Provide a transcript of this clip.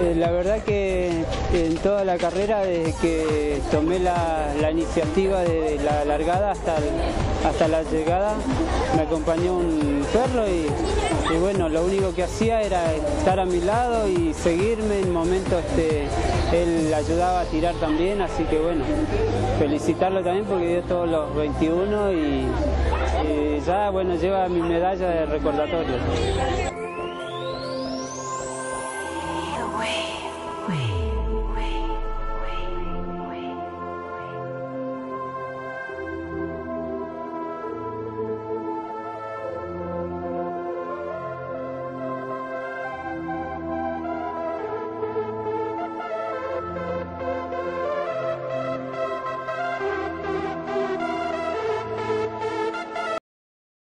Eh, la verdad que en toda la carrera, desde que tomé la, iniciativa de la largada hasta, hasta la llegada, me acompañó un perro y, bueno, lo único que hacía era estar a mi lado y seguirme en momentos, este, él ayudaba a tirar también, así que bueno, felicitarlo también porque dio todos los 21 y, y ya, bueno, lleva mi medalla de recordatorio.